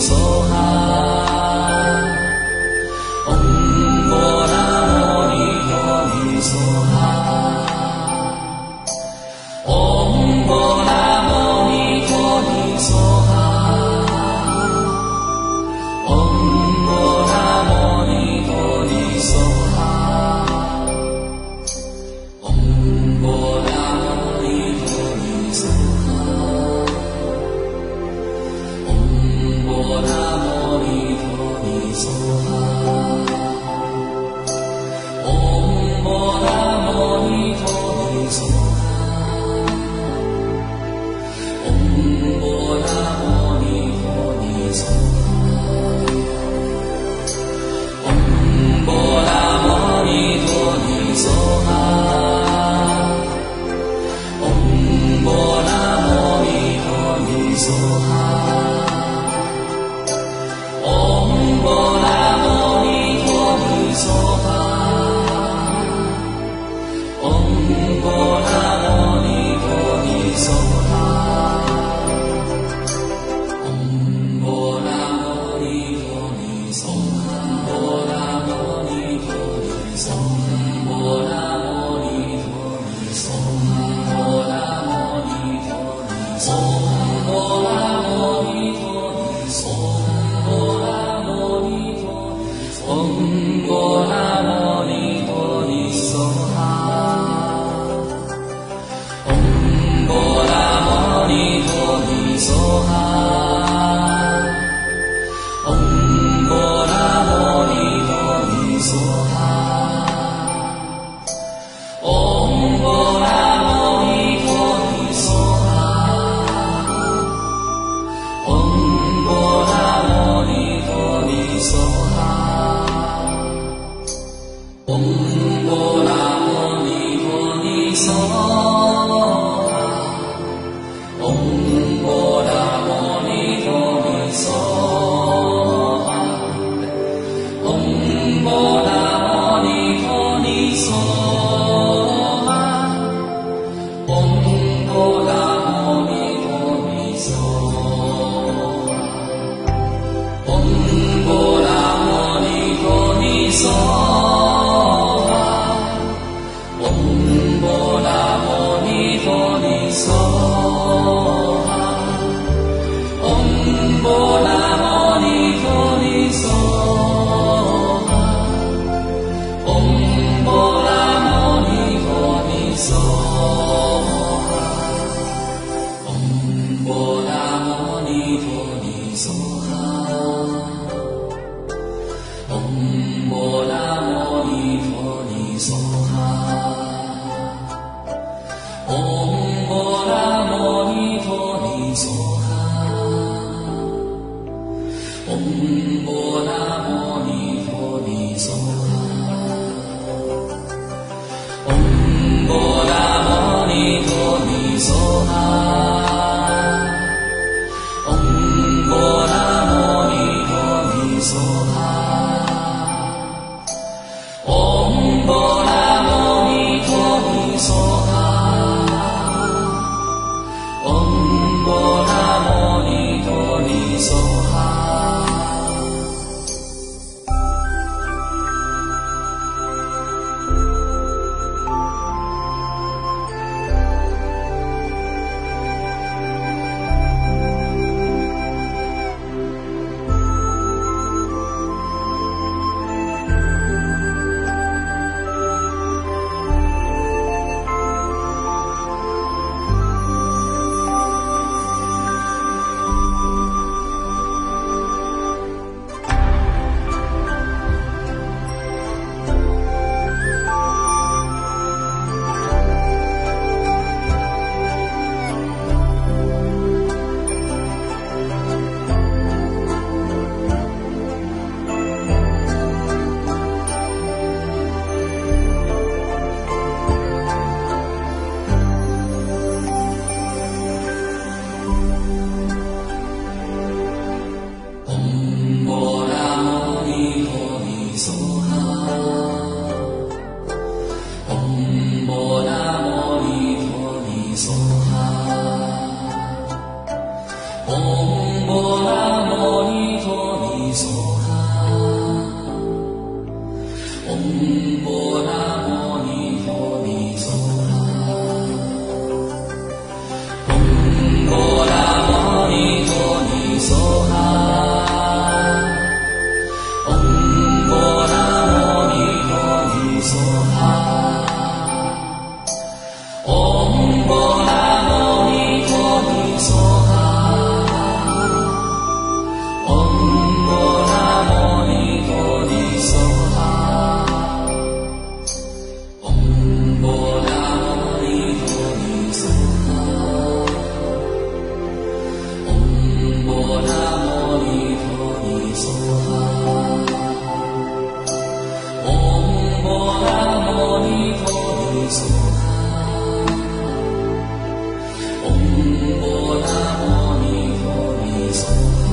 说好。mismo. 우리 보라 보니 보니 서. more. トンボが森とにそ Lord.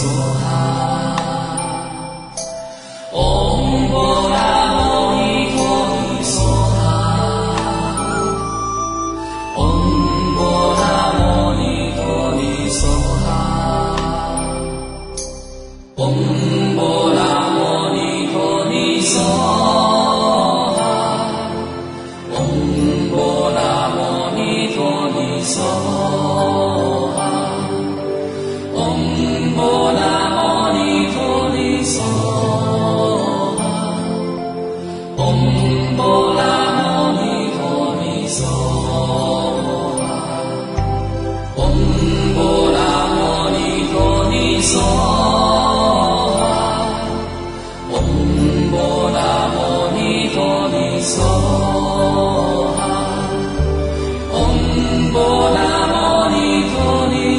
做爱。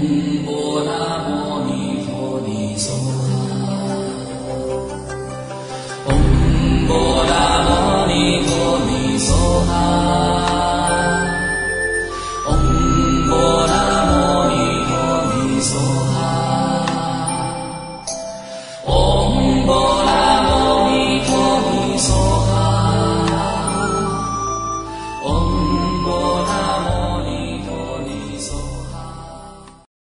Bora.